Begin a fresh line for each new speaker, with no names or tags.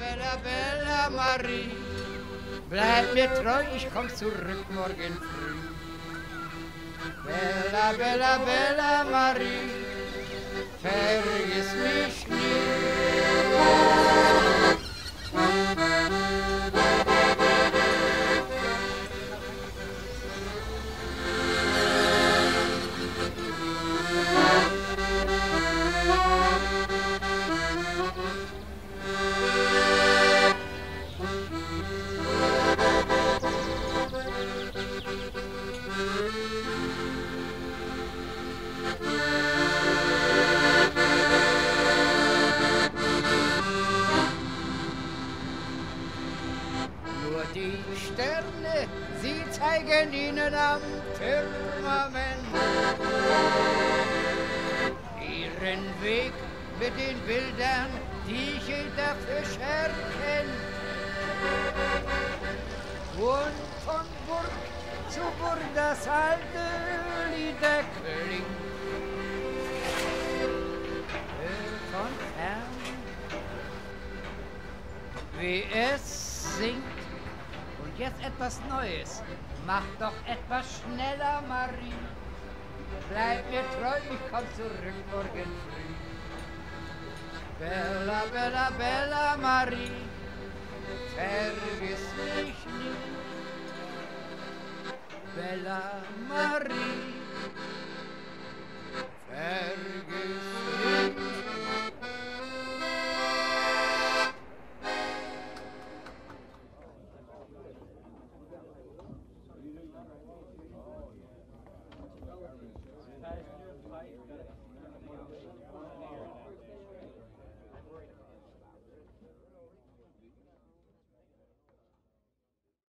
Bella, Bella Marie. Bleib mir treu, ich komm zurück morgen früh. Bella, Bella, Bella Marie, die Sterne, sie zeigen ihnen am Firmament ihren Weg mit den Bildern, die jeder Fischer kennt. Und von Burg zu Burg das alte Lieder klingt. Von fern, wie es singt. Jetzt etwas Neues. Mach doch etwas schneller, Marie. Bleib mir treu, ich komm zurück morgen früh. Bella, Bella, Bella Marie, vergiss mich nie. Bella Marie.